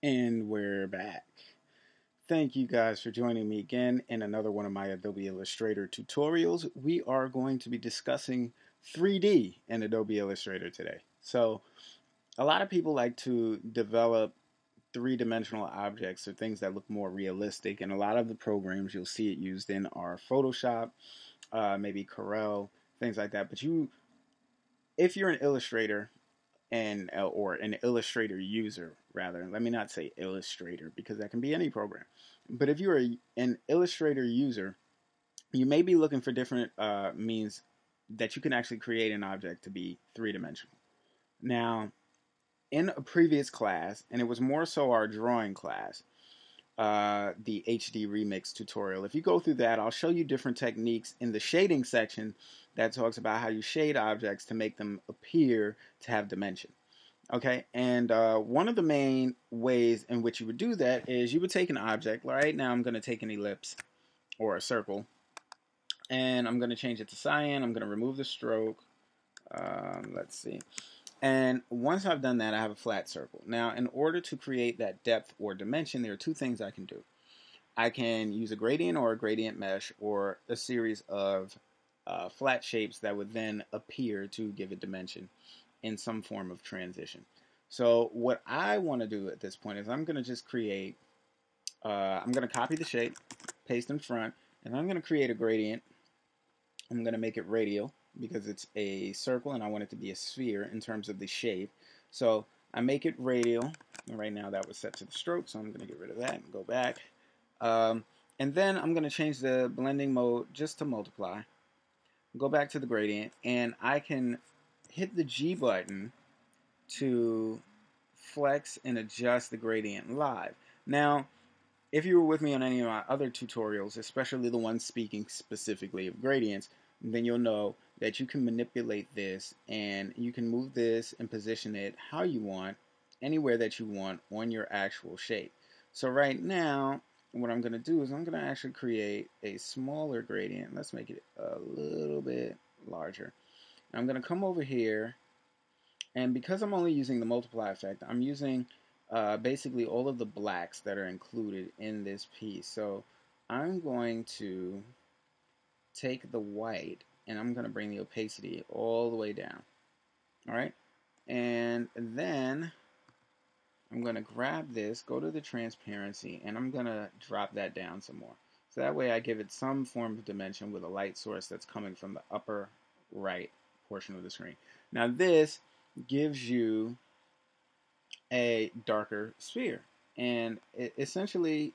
And we're back. Thank you guys for joining me again in another one of my Adobe Illustrator tutorials. We are going to be discussing 3D in Adobe Illustrator today. So, a lot of people like to develop three-dimensional objects or things that look more realistic and a lot of the programs you'll see it used in are Photoshop, uh, maybe Corel, things like that. But you, if you're an illustrator and uh, or an illustrator user rather, let me not say illustrator because that can be any program. But if you're an illustrator user, you may be looking for different uh, means that you can actually create an object to be three-dimensional. Now, in a previous class, and it was more so our drawing class, uh, the HD Remix tutorial. If you go through that, I'll show you different techniques in the shading section that talks about how you shade objects to make them appear to have dimension. Okay, and uh, one of the main ways in which you would do that is you would take an object. Right now, I'm going to take an ellipse or a circle, and I'm going to change it to cyan. I'm going to remove the stroke. Um, let's see. And once I've done that, I have a flat circle. Now, in order to create that depth or dimension, there are two things I can do. I can use a gradient or a gradient mesh or a series of uh, flat shapes that would then appear to give a dimension in some form of transition. So what I want to do at this point is I'm going to just create, uh, I'm going to copy the shape, paste in front, and I'm going to create a gradient. I'm going to make it radial because it's a circle and I want it to be a sphere in terms of the shape. So I make it radial. And right now that was set to the stroke, so I'm going to get rid of that and go back. Um, and then I'm going to change the blending mode just to multiply. Go back to the gradient, and I can hit the G button to flex and adjust the gradient live. Now, if you were with me on any of my other tutorials, especially the ones speaking specifically of gradients, then you'll know that you can manipulate this and you can move this and position it how you want, anywhere that you want on your actual shape. So right now, what I'm going to do is I'm going to actually create a smaller gradient. Let's make it a little bit larger. I'm going to come over here, and because I'm only using the multiply effect, I'm using uh, basically all of the blacks that are included in this piece. So I'm going to take the white and I'm going to bring the opacity all the way down. Alright? And then I'm going to grab this, go to the transparency, and I'm going to drop that down some more. So that way I give it some form of dimension with a light source that's coming from the upper right portion of the screen. Now this gives you a darker sphere. And essentially,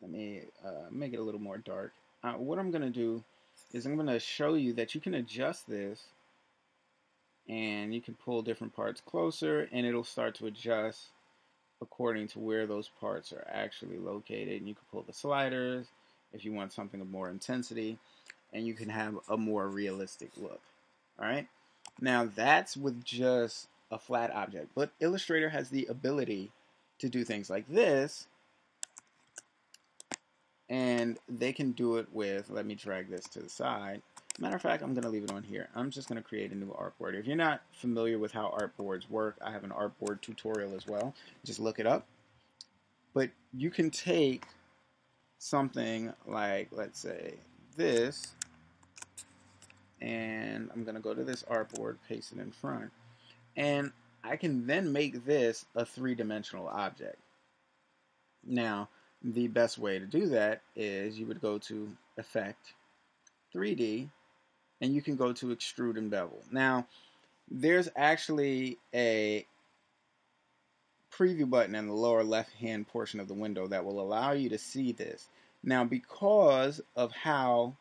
let me uh, make it a little more dark. Uh, what I'm going to do is I'm going to show you that you can adjust this and you can pull different parts closer and it'll start to adjust according to where those parts are actually located. And you can pull the sliders if you want something of more intensity and you can have a more realistic look. Alright? Now that's with just a flat object. But Illustrator has the ability to do things like this and they can do it with, let me drag this to the side. Matter of fact, I'm going to leave it on here. I'm just going to create a new artboard. If you're not familiar with how artboards work, I have an artboard tutorial as well. Just look it up. But you can take something like, let's say, this, and I'm going to go to this artboard, paste it in front, and I can then make this a three-dimensional object. Now, the best way to do that is you would go to Effect, 3D, and you can go to Extrude and Bevel. Now, there's actually a preview button in the lower left hand portion of the window that will allow you to see this. Now, because of how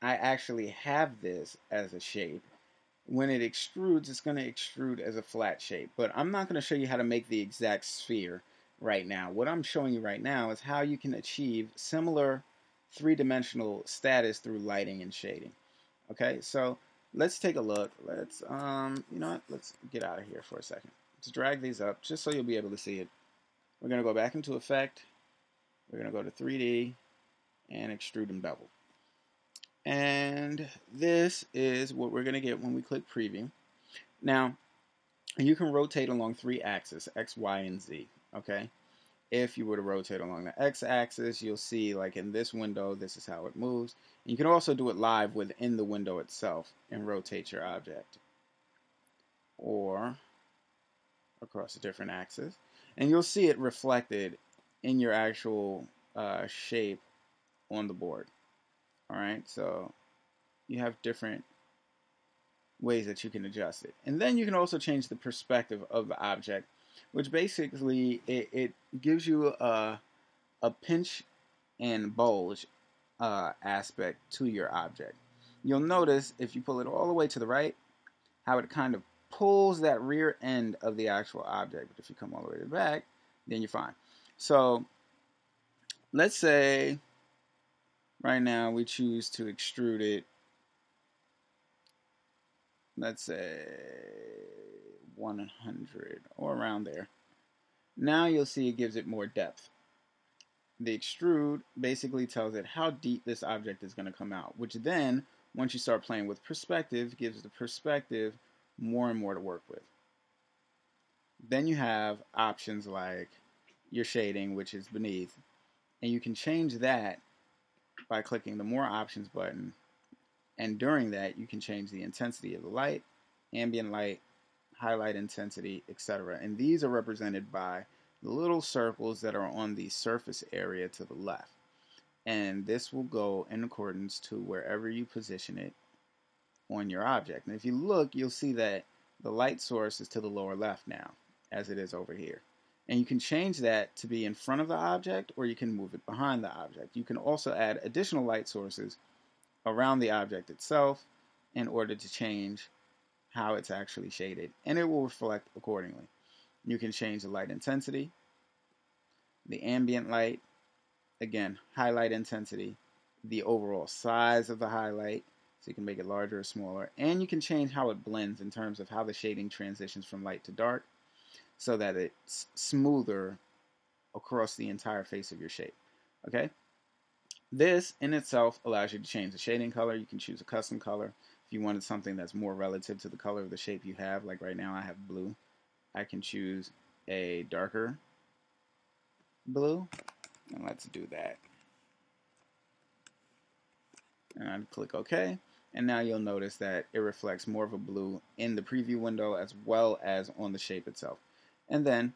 I actually have this as a shape, when it extrudes, it's going to extrude as a flat shape. But I'm not going to show you how to make the exact sphere right now. What I'm showing you right now is how you can achieve similar three-dimensional status through lighting and shading. Okay, so let's take a look. Let's, um, you know what? Let's get out of here for a second. Let's drag these up just so you'll be able to see it. We're going to go back into Effect. We're going to go to 3D and Extrude and Bevel. And this is what we're going to get when we click Preview. Now, you can rotate along three axes, X, Y, and Z, okay? If you were to rotate along the X axis, you'll see like in this window, this is how it moves. You can also do it live within the window itself and rotate your object. Or across a different axis. And you'll see it reflected in your actual uh, shape on the board. Alright, so you have different ways that you can adjust it. And then you can also change the perspective of the object, which basically it, it gives you a, a pinch and bulge uh, aspect to your object. You'll notice if you pull it all the way to the right, how it kind of pulls that rear end of the actual object. But if you come all the way to the back, then you're fine. So let's say right now we choose to extrude it let's say 100 or around there. Now you'll see it gives it more depth. The extrude basically tells it how deep this object is going to come out, which then, once you start playing with perspective, gives the perspective more and more to work with. Then you have options like your shading, which is beneath, and you can change that by clicking the More Options button and during that, you can change the intensity of the light, ambient light, highlight intensity, etc. And these are represented by the little circles that are on the surface area to the left. And this will go in accordance to wherever you position it on your object. And if you look, you'll see that the light source is to the lower left now, as it is over here. And you can change that to be in front of the object or you can move it behind the object. You can also add additional light sources around the object itself in order to change how it's actually shaded and it will reflect accordingly. You can change the light intensity, the ambient light, again, highlight intensity, the overall size of the highlight, so you can make it larger or smaller, and you can change how it blends in terms of how the shading transitions from light to dark so that it's smoother across the entire face of your shape. Okay? This in itself allows you to change the shading color. You can choose a custom color. If you wanted something that's more relative to the color of the shape you have, like right now I have blue, I can choose a darker blue. And let's do that. And I'd click OK. And now you'll notice that it reflects more of a blue in the preview window as well as on the shape itself. And then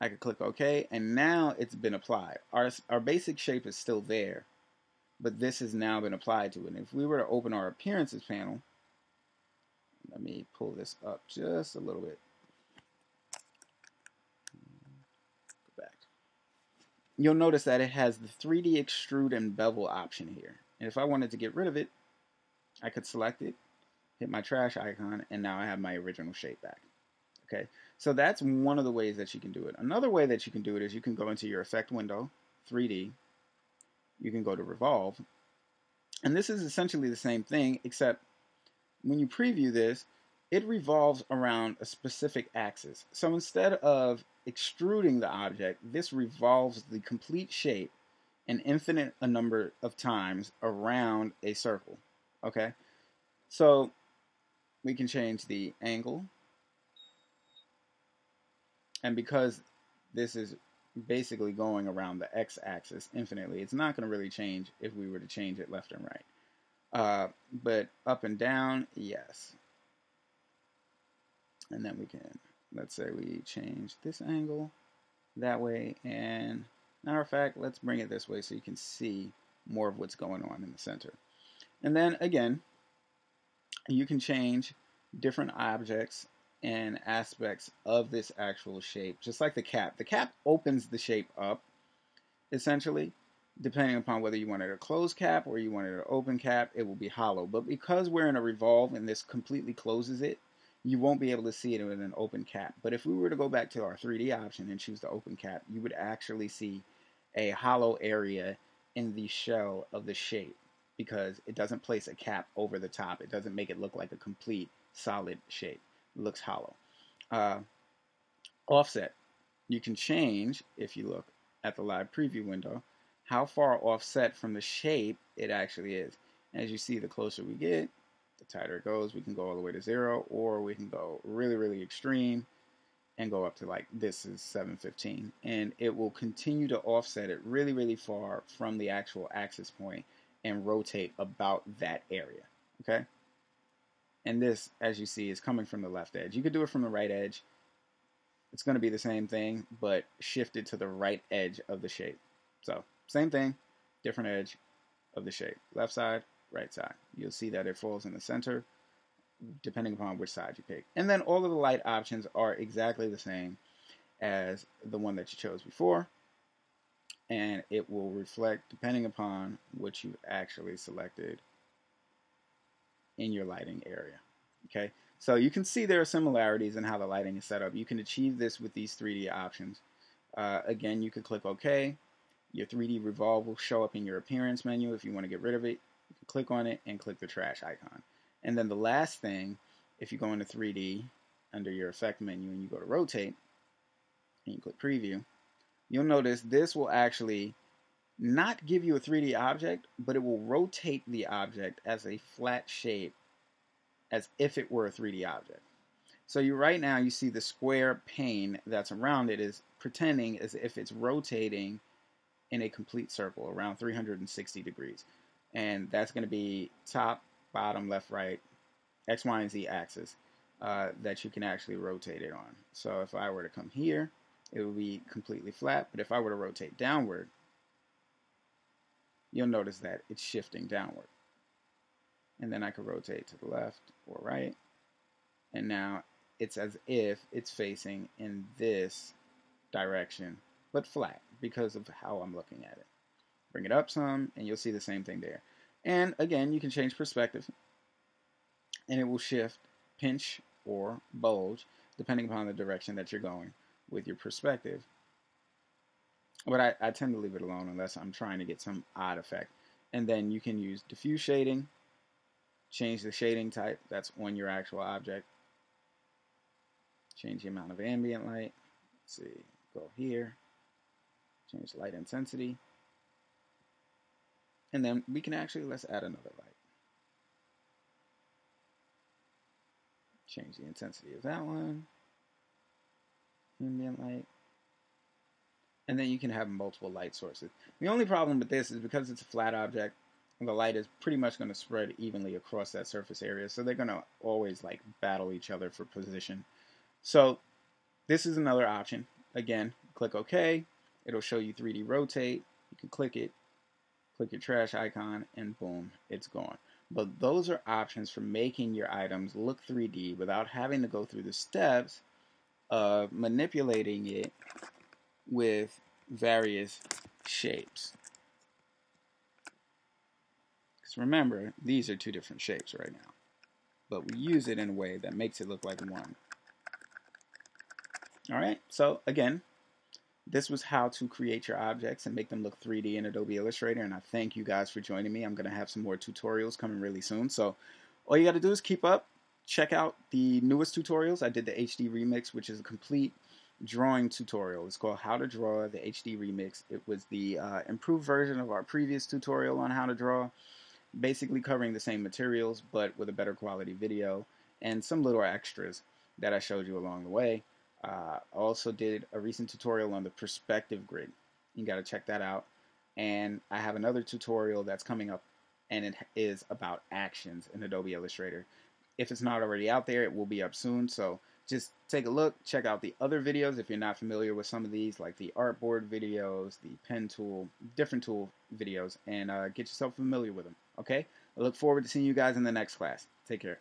I could click OK, and now it's been applied. Our, our basic shape is still there, but this has now been applied to it. And if we were to open our appearances panel, let me pull this up just a little bit. Go back. You'll notice that it has the 3D extrude and bevel option here. And if I wanted to get rid of it, I could select it, hit my trash icon, and now I have my original shape back. Okay, so that's one of the ways that you can do it. Another way that you can do it is you can go into your effect window, 3D, you can go to revolve. And this is essentially the same thing, except when you preview this, it revolves around a specific axis. So instead of extruding the object, this revolves the complete shape an infinite a number of times around a circle. Okay? So we can change the angle. And because this is basically going around the x-axis infinitely. It's not going to really change if we were to change it left and right. Uh, but up and down, yes. And then we can, let's say we change this angle that way. And matter of fact, let's bring it this way so you can see more of what's going on in the center. And then again, you can change different objects and aspects of this actual shape, just like the cap. The cap opens the shape up, essentially, depending upon whether you wanted a closed cap or you wanted an open cap, it will be hollow. But because we're in a revolve and this completely closes it, you won't be able to see it in an open cap. But if we were to go back to our 3D option and choose the open cap, you would actually see a hollow area in the shell of the shape because it doesn't place a cap over the top. It doesn't make it look like a complete solid shape looks hollow. Uh, offset. You can change, if you look at the live preview window, how far offset from the shape it actually is. As you see, the closer we get The tighter it goes, we can go all the way to zero, or we can go really, really extreme and go up to like this is 715. And it will continue to offset it really, really far from the actual axis point and rotate about that area. Okay? And this, as you see, is coming from the left edge. You could do it from the right edge. It's going to be the same thing, but shifted to the right edge of the shape. So, same thing, different edge of the shape. Left side, right side. You'll see that it falls in the center, depending upon which side you pick. And then all of the light options are exactly the same as the one that you chose before. And it will reflect depending upon what you actually selected in your lighting area. Okay, so you can see there are similarities in how the lighting is set up. You can achieve this with these 3D options. Uh, again, you could click OK. Your 3D revolve will show up in your appearance menu. If you want to get rid of it, you can click on it and click the trash icon. And then the last thing, if you go into 3D under your effect menu and you go to rotate and you click preview, you'll notice this will actually not give you a 3D object, but it will rotate the object as a flat shape as if it were a 3D object. So you right now you see the square pane that's around it is pretending as if it's rotating in a complete circle around 360 degrees. And that's going to be top, bottom, left, right, X, Y, and Z axis uh, that you can actually rotate it on. So if I were to come here, it would be completely flat. But if I were to rotate downward, you'll notice that it's shifting downward. And then I could rotate to the left or right. And now it's as if it's facing in this direction, but flat because of how I'm looking at it. Bring it up some, and you'll see the same thing there. And again, you can change perspective, and it will shift, pinch, or bulge, depending upon the direction that you're going with your perspective. But I, I tend to leave it alone unless I'm trying to get some odd effect. And then you can use diffuse shading, change the shading type that's on your actual object, change the amount of ambient light. Let's see, go here, change light intensity. And then we can actually, let's add another light. Change the intensity of that one. Ambient light and then you can have multiple light sources. The only problem with this is because it's a flat object, the light is pretty much going to spread evenly across that surface area, so they're going to always like battle each other for position. So this is another option. Again, click OK. It'll show you 3D rotate. You can click it, click your trash icon, and boom, it's gone. But those are options for making your items look 3D without having to go through the steps of manipulating it with various shapes. Because remember, these are two different shapes right now. But we use it in a way that makes it look like one. Alright, so again, this was how to create your objects and make them look 3D in Adobe Illustrator. And I thank you guys for joining me. I'm going to have some more tutorials coming really soon. So all you got to do is keep up. Check out the newest tutorials. I did the HD Remix, which is a complete drawing tutorial. It's called How to Draw the HD Remix. It was the uh, improved version of our previous tutorial on how to draw, basically covering the same materials but with a better quality video and some little extras that I showed you along the way. Uh, I also did a recent tutorial on the perspective grid. You got to check that out. And I have another tutorial that's coming up and it is about actions in Adobe Illustrator. If it's not already out there, it will be up soon. So just take a look, check out the other videos if you're not familiar with some of these, like the artboard videos, the pen tool, different tool videos, and uh, get yourself familiar with them. Okay? I look forward to seeing you guys in the next class. Take care.